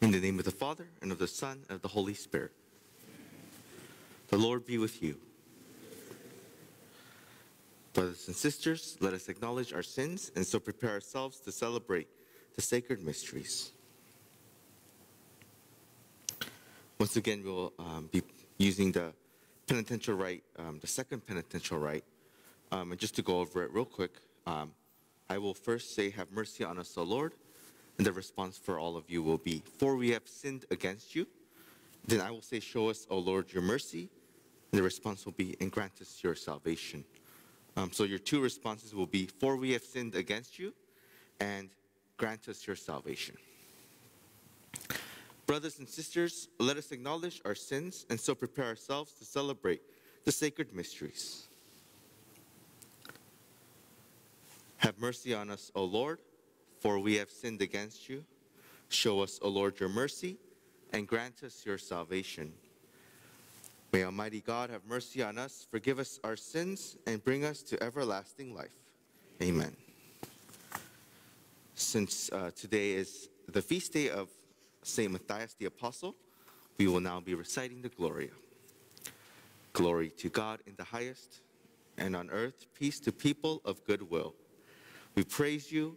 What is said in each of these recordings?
In the name of the Father, and of the Son, and of the Holy Spirit. The Lord be with you. Brothers and sisters, let us acknowledge our sins and so prepare ourselves to celebrate the sacred mysteries. Once again, we'll um, be using the penitential rite, um, the second penitential rite. Um, and just to go over it real quick, um, I will first say, Have mercy on us, O Lord. And the response for all of you will be, For we have sinned against you. Then I will say, Show us, O Lord, your mercy. And the response will be, And grant us your salvation. Um, so your two responses will be, For we have sinned against you, and grant us your salvation. Brothers and sisters, let us acknowledge our sins and so prepare ourselves to celebrate the sacred mysteries. Have mercy on us, O Lord, for we have sinned against you. Show us, O Lord, your mercy and grant us your salvation. May Almighty God have mercy on us, forgive us our sins, and bring us to everlasting life. Amen. Since uh, today is the feast day of St. Matthias the Apostle, we will now be reciting the Gloria. Glory to God in the highest, and on earth peace to people of good will. We praise you,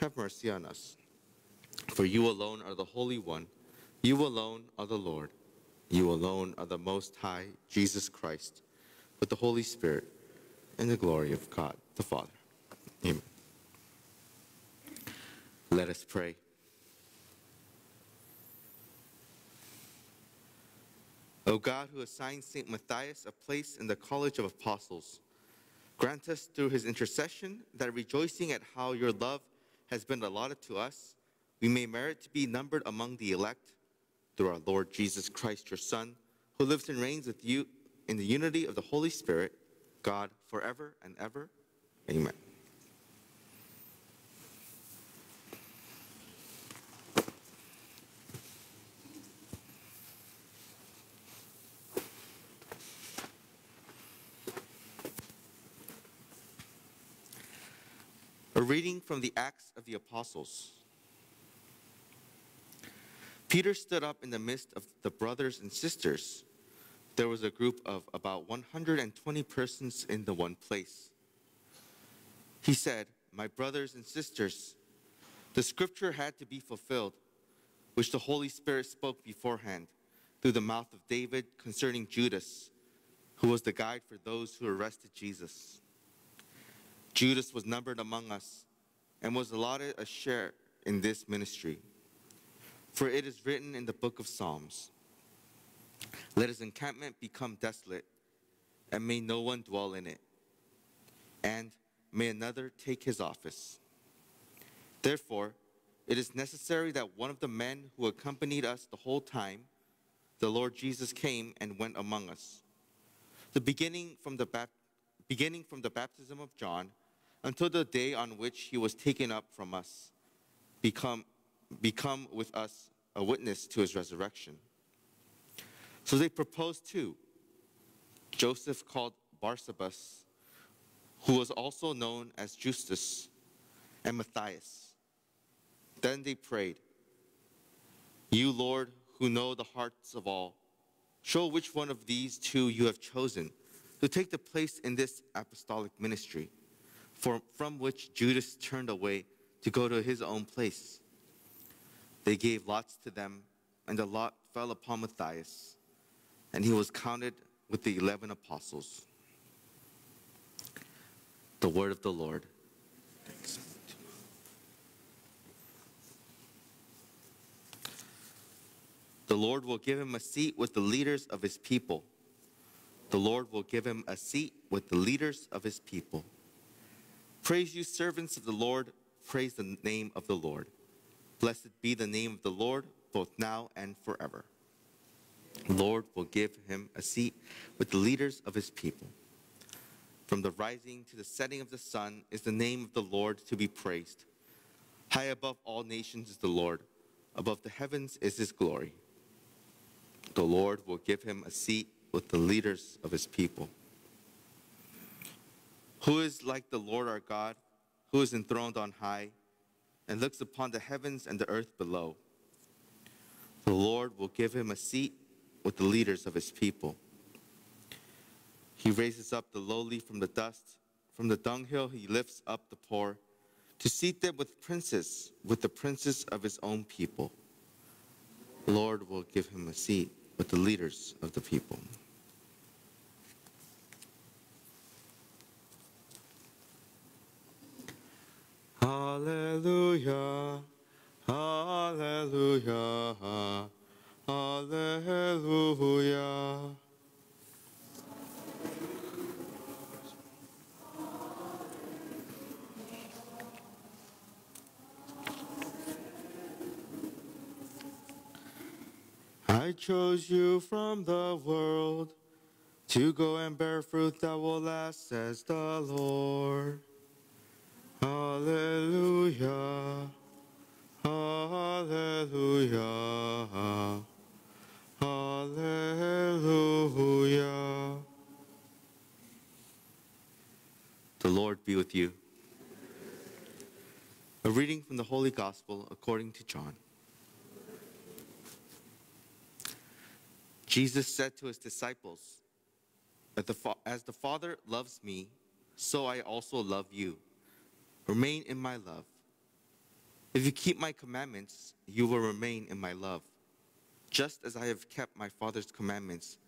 have mercy on us. For you alone are the Holy One, you alone are the Lord. You alone are the Most High, Jesus Christ, with the Holy Spirit and the glory of God the Father. Amen. Let us pray. O God, who assigned St. Matthias a place in the College of Apostles, grant us through his intercession that rejoicing at how your love has been allotted to us, we may merit to be numbered among the elect through our Lord Jesus Christ, your Son, who lives and reigns with you in the unity of the Holy Spirit, God, forever and ever. Amen. A reading from the Acts of the Apostles. Peter stood up in the midst of the brothers and sisters. There was a group of about 120 persons in the one place. He said, My brothers and sisters, the scripture had to be fulfilled, which the Holy Spirit spoke beforehand through the mouth of David concerning Judas, who was the guide for those who arrested Jesus. Judas was numbered among us and was allotted a share in this ministry. For it is written in the book of Psalms Let his encampment become desolate, and may no one dwell in it, and may another take his office. Therefore, it is necessary that one of the men who accompanied us the whole time, the Lord Jesus came and went among us. The beginning from the, beginning from the baptism of John until the day on which he was taken up from us, become become with us a witness to his resurrection. So they proposed two. Joseph called Barsabbas, who was also known as Justus, and Matthias. Then they prayed, You, Lord, who know the hearts of all, show which one of these two you have chosen to take the place in this apostolic ministry, for, from which Judas turned away to go to his own place. They gave lots to them, and the lot fell upon Matthias, and he was counted with the eleven apostles. The word of the Lord. The Lord will give him a seat with the leaders of his people. The Lord will give him a seat with the leaders of his people. Praise you, servants of the Lord. Praise the name of the Lord. Blessed be the name of the Lord both now and forever. The Lord will give him a seat with the leaders of his people. From the rising to the setting of the sun is the name of the Lord to be praised. High above all nations is the Lord, above the heavens is his glory. The Lord will give him a seat with the leaders of his people. Who is like the Lord our God, who is enthroned on high and looks upon the heavens and the earth below? The Lord will give him a seat with the leaders of his people. He raises up the lowly from the dust. From the dunghill, he lifts up the poor to seat them with princes, with the princes of his own people. The Lord will give him a seat with the leaders of the people. Hallelujah, hallelujah, hallelujah. I chose you from the world to go and bear fruit that will last, says the Lord. Hallelujah. Hallelujah. Hallelujah. The Lord be with you. A reading from the Holy Gospel according to John. Jesus said to his disciples, As the Father loves me, so I also love you. Remain in my love. If you keep my commandments, you will remain in my love, just as I have kept my Father's commandments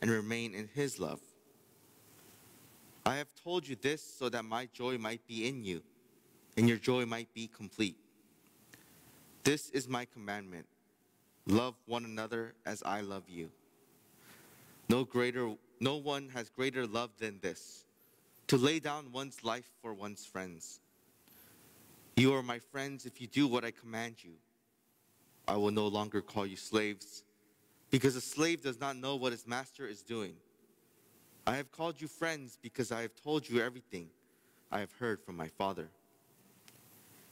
and remain in his love. I have told you this so that my joy might be in you, and your joy might be complete. This is my commandment love one another as I love you. No greater no one has greater love than this to lay down one's life for one's friends. You are my friends if you do what I command you. I will no longer call you slaves because a slave does not know what his master is doing. I have called you friends because I have told you everything I have heard from my Father.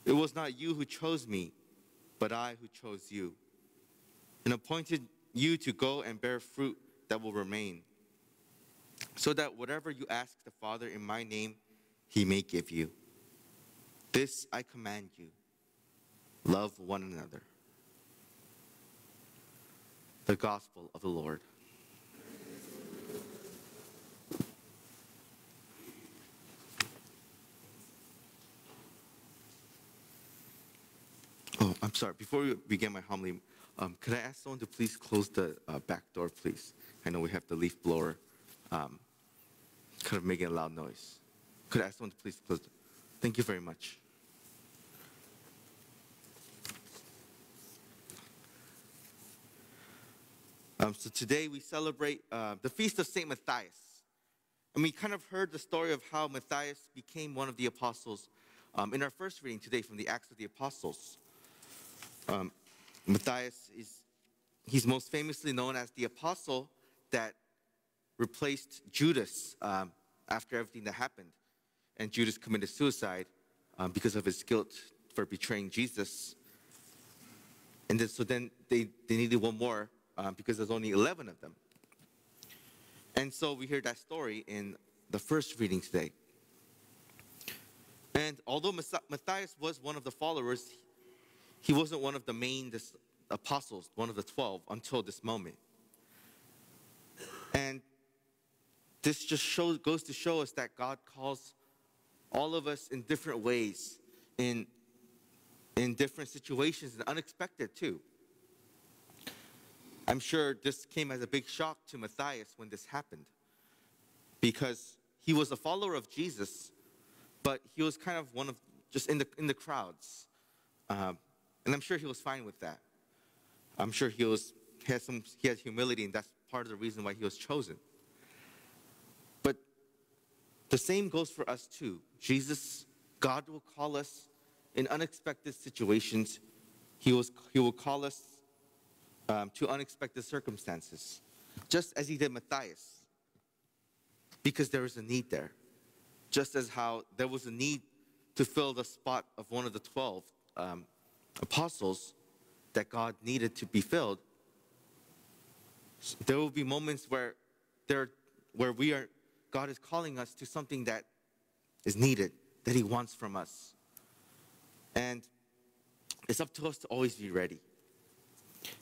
It was not you who chose me, but I who chose you and appointed you to go and bear fruit that will remain, so that whatever you ask the Father in my name, he may give you. This I command you love one another. The Gospel of the Lord. Oh, I'm sorry. Before we begin my homily, um, could I ask someone to please close the uh, back door, please? I know we have the leaf blower um, kind of making a loud noise. Could I ask someone to please close the Thank you very much. Um, so today we celebrate uh, the feast of St. Matthias. And we kind of heard the story of how Matthias became one of the apostles um, in our first reading today from the Acts of the Apostles. Um, Matthias is, he's most famously known as the apostle that replaced Judas um, after everything that happened. And Judas committed suicide um, because of his guilt for betraying Jesus. And then, so then they, they needed one more um, because there's only 11 of them. And so we hear that story in the first reading today. And although Matthias was one of the followers, he wasn't one of the main apostles, one of the 12, until this moment. And this just shows, goes to show us that God calls all of us in different ways, in, in different situations, and unexpected too. I'm sure this came as a big shock to Matthias when this happened because he was a follower of Jesus, but he was kind of one of just in the, in the crowds. Um, and I'm sure he was fine with that. I'm sure he was he had some he had humility, and that's part of the reason why he was chosen. But the same goes for us too. Jesus, God will call us in unexpected situations. He was he will call us um, to unexpected circumstances, just as he did Matthias, because there was a need there. Just as how there was a need to fill the spot of one of the 12 um, apostles that God needed to be filled, there will be moments where there, where we are, God is calling us to something that is needed, that He wants from us. And it's up to us to always be ready.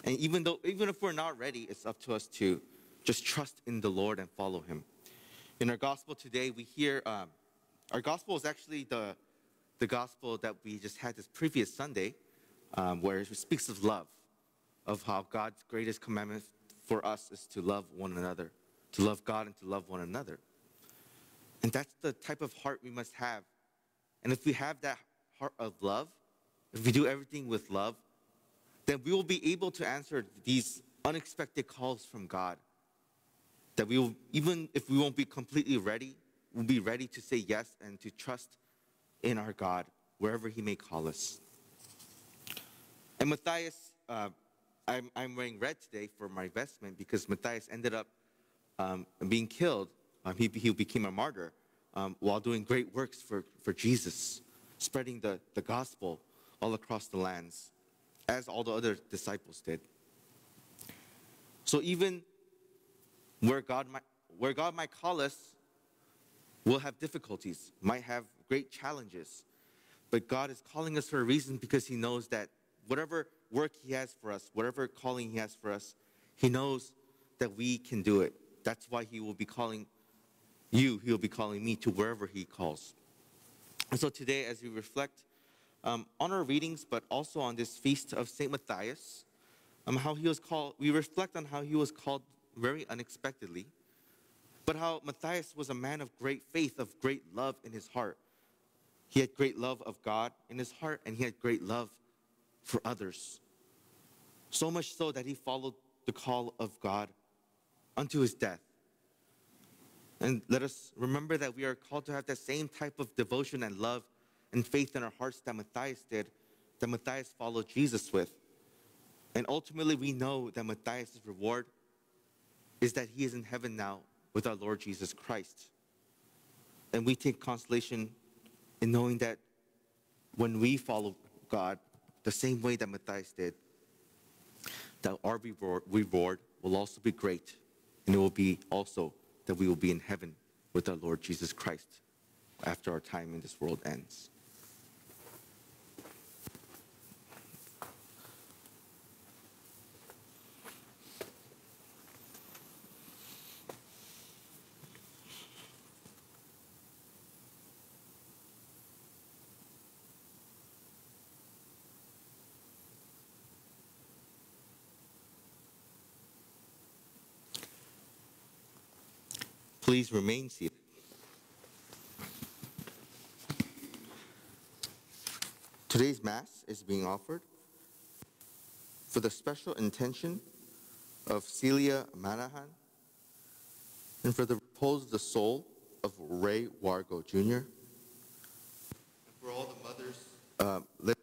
And even though, even if we're not ready, it's up to us to just trust in the Lord and follow Him. In our gospel today, we hear um, our gospel is actually the the gospel that we just had this previous Sunday, um, where it speaks of love, of how God's greatest commandment for us is to love one another, to love God and to love one another. And that's the type of heart we must have. And if we have that heart of love, if we do everything with love, then we will be able to answer these unexpected calls from God. That we will, even if we won't be completely ready, we'll be ready to say yes and to trust in our God wherever He may call us. And Matthias, uh, I'm, I'm wearing red today for my vestment because Matthias ended up um, being killed. Um, he, he became a martyr um, while doing great works for, for Jesus, spreading the, the gospel all across the lands, as all the other disciples did. So even where God might, where God might call us, we'll have difficulties, might have great challenges. But God is calling us for a reason because He knows that whatever work He has for us, whatever calling He has for us, He knows that we can do it. That's why He will be calling you, He will be calling me to wherever He calls. And so today, as we reflect um, on our readings, but also on this feast of St. Matthias, um, how he was called, we reflect on how he was called very unexpectedly, but how Matthias was a man of great faith, of great love in his heart. He had great love of God in his heart, and he had great love for others. So much so that he followed the call of God unto his death. And let us remember that we are called to have that same type of devotion and love and faith in our hearts that Matthias did, that Matthias followed Jesus with. And ultimately, we know that Matthias' reward is that he is in heaven now with our Lord Jesus Christ. And we take consolation in knowing that when we follow God the same way that Matthias did, that our reward, will also be great. And it will be also that we will be in heaven with our Lord Jesus Christ after our time in this world ends. Please remain seated. Today's Mass is being offered for the special intention of Celia Manahan and for the repose of the soul of Ray Wargo Jr. And for all the mothers uh, living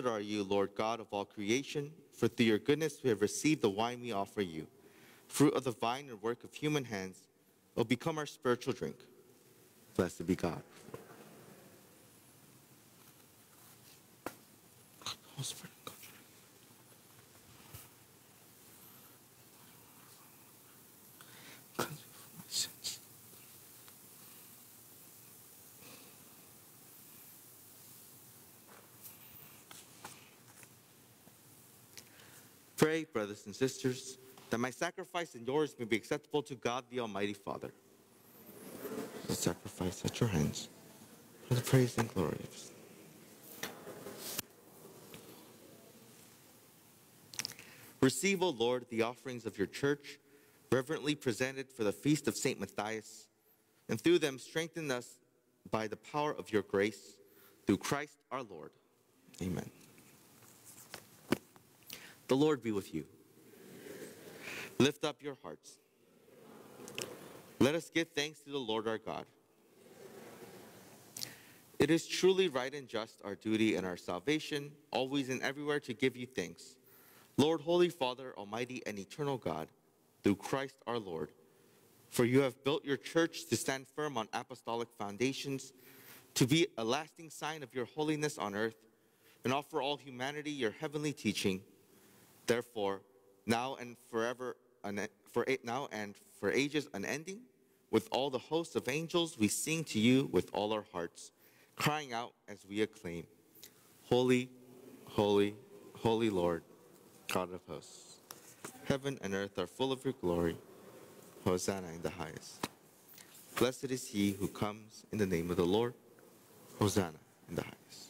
Blessed are you, Lord God of all creation, for through your goodness we have received the wine we offer you, fruit of the vine and work of human hands, will become our spiritual drink. Blessed be God. Pray, brothers and sisters, that my sacrifice and yours may be acceptable to God the Almighty Father. The sacrifice at your hands for the praise and glory of His Receive, O Lord, the offerings of your church, reverently presented for the feast of St. Matthias, and through them strengthen us by the power of your grace, through Christ our Lord. Amen. The Lord be with you. Lift up your hearts. Let us give thanks to the Lord our God. It is truly right and just, our duty and our salvation, always and everywhere to give you thanks Lord, Holy Father, Almighty and eternal God, through Christ our Lord, for you have built your church to stand firm on apostolic foundations, to be a lasting sign of your holiness on earth, and offer all humanity your heavenly teaching. Therefore, now and forever, for now and for ages unending, with all the hosts of angels, we sing to you with all our hearts, crying out as we acclaim, Holy, holy, holy Lord God of hosts. Heaven and earth are full of your glory. Hosanna in the highest. Blessed is he who comes in the name of the Lord. Hosanna in the highest.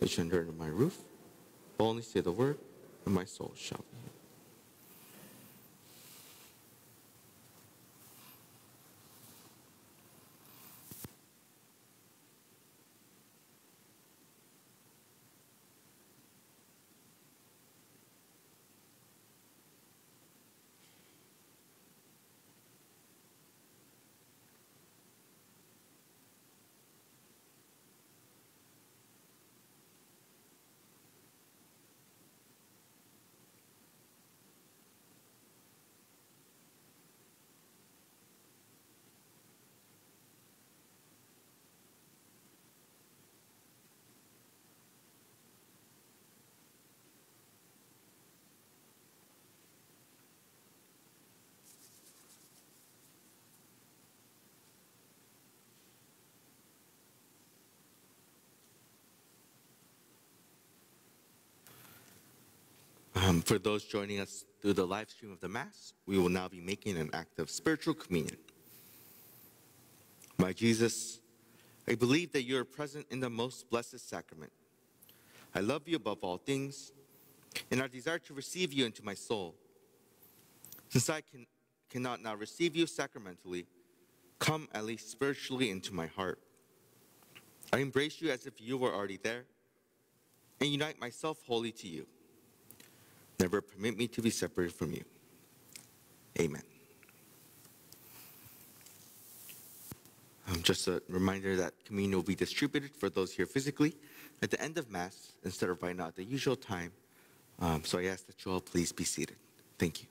Enter under my roof. Only say the word, and my soul shall be Um, for those joining us through the live stream of the Mass, we will now be making an act of spiritual communion. My Jesus, I believe that you are present in the most blessed sacrament. I love you above all things, and I desire to receive you into my soul. Since I can, cannot now receive you sacramentally, come at least spiritually into my heart. I embrace you as if you were already there, and unite myself wholly to you. Never permit me to be separated from you. Amen. Um, just a reminder that communion will be distributed for those here physically at the end of Mass instead of right now at the usual time. Um, so I ask that you all please be seated. Thank you.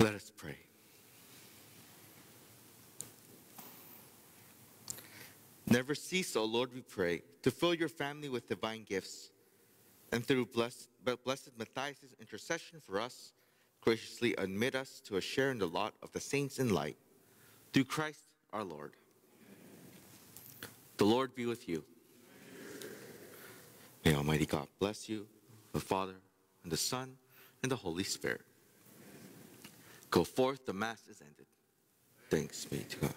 Let us pray. Never cease, O Lord, we pray, to fill your family with divine gifts, and through blessed, blessed Matthias' intercession for us, graciously admit us to a share in the lot of the saints in light. Through Christ our Lord. The Lord be with you. May Almighty God bless you, the Father, and the Son, and the Holy Spirit. Go forth, the Mass is ended. Thanks be to God.